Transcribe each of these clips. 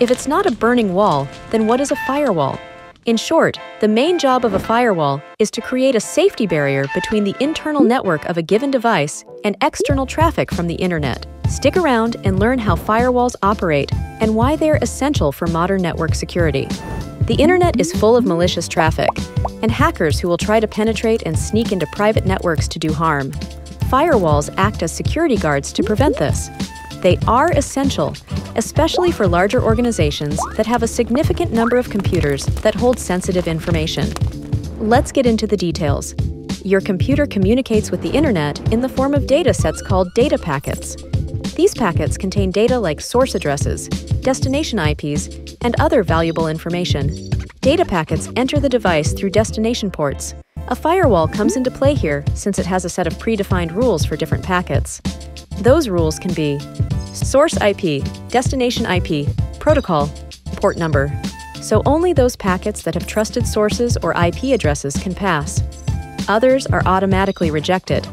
If it's not a burning wall, then what is a firewall? In short, the main job of a firewall is to create a safety barrier between the internal network of a given device and external traffic from the internet. Stick around and learn how firewalls operate and why they're essential for modern network security. The internet is full of malicious traffic and hackers who will try to penetrate and sneak into private networks to do harm. Firewalls act as security guards to prevent this. They are essential, especially for larger organizations that have a significant number of computers that hold sensitive information. Let's get into the details. Your computer communicates with the internet in the form of data sets called data packets. These packets contain data like source addresses, destination IPs, and other valuable information. Data packets enter the device through destination ports. A firewall comes into play here since it has a set of predefined rules for different packets. Those rules can be source IP, destination IP, protocol, port number. So only those packets that have trusted sources or IP addresses can pass. Others are automatically rejected.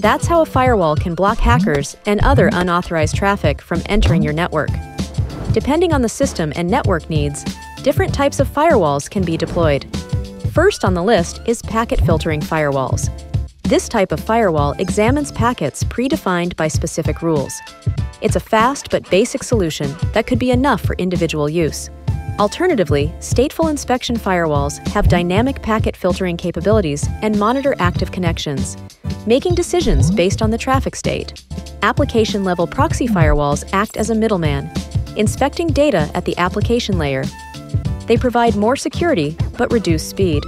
That's how a firewall can block hackers and other unauthorized traffic from entering your network. Depending on the system and network needs, different types of firewalls can be deployed. First on the list is packet filtering firewalls. This type of firewall examines packets predefined by specific rules. It's a fast but basic solution that could be enough for individual use. Alternatively, stateful inspection firewalls have dynamic packet filtering capabilities and monitor active connections, making decisions based on the traffic state. Application level proxy firewalls act as a middleman, inspecting data at the application layer. They provide more security but reduce speed.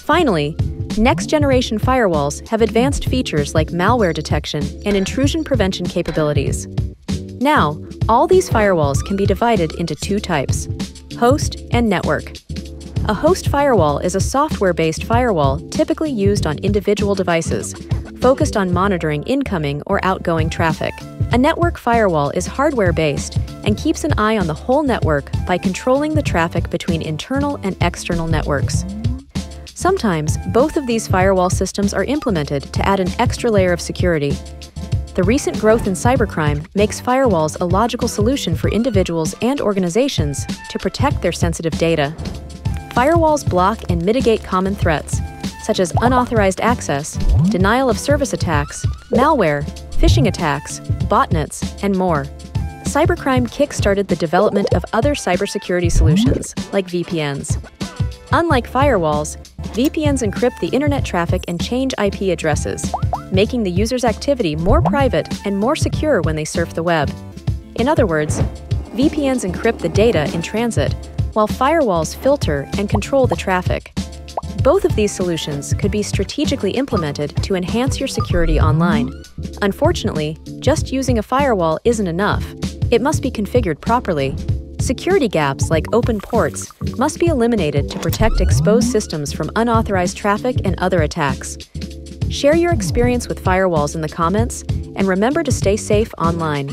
Finally, next generation firewalls have advanced features like malware detection and intrusion prevention capabilities. Now, all these firewalls can be divided into two types host and network. A host firewall is a software based firewall typically used on individual devices, focused on monitoring incoming or outgoing traffic. A network firewall is hardware based and keeps an eye on the whole network by controlling the traffic between internal and external networks. Sometimes, both of these firewall systems are implemented to add an extra layer of security, the recent growth in cybercrime makes firewalls a logical solution for individuals and organizations to protect their sensitive data. Firewalls block and mitigate common threats, such as unauthorized access, denial of service attacks, malware, phishing attacks, botnets, and more. Cybercrime kick-started the development of other cybersecurity solutions, like VPNs. Unlike firewalls, VPNs encrypt the internet traffic and change IP addresses, making the user's activity more private and more secure when they surf the web. In other words, VPNs encrypt the data in transit, while firewalls filter and control the traffic. Both of these solutions could be strategically implemented to enhance your security online. Unfortunately, just using a firewall isn't enough. It must be configured properly Security gaps like open ports must be eliminated to protect exposed systems from unauthorized traffic and other attacks. Share your experience with firewalls in the comments and remember to stay safe online.